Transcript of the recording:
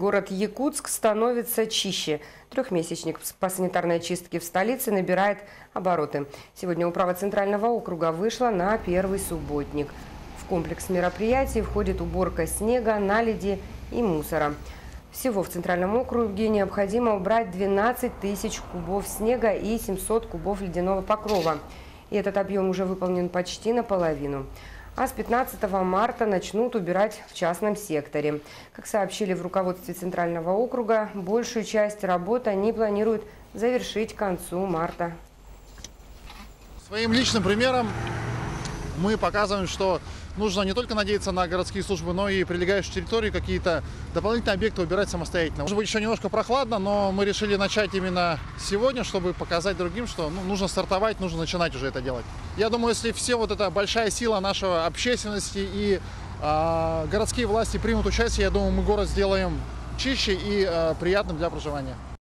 Город Якутск становится чище. Трехмесячник по санитарной очистке в столице набирает обороты. Сегодня управа Центрального округа вышла на первый субботник. В комплекс мероприятий входит уборка снега, наледи и мусора. Всего в Центральном округе необходимо убрать 12 тысяч кубов снега и 700 кубов ледяного покрова. И этот объем уже выполнен почти наполовину а с 15 марта начнут убирать в частном секторе. Как сообщили в руководстве Центрального округа, большую часть работы они планируют завершить к концу марта. Своим личным примером мы показываем, что нужно не только надеяться на городские службы, но и прилегающие территории какие-то дополнительные объекты убирать самостоятельно. Может быть, еще немножко прохладно, но мы решили начать именно сегодня, чтобы показать другим, что ну, нужно стартовать, нужно начинать уже это делать. Я думаю, если все вот эта большая сила нашего общественности и э, городские власти примут участие, я думаю, мы город сделаем чище и э, приятным для проживания.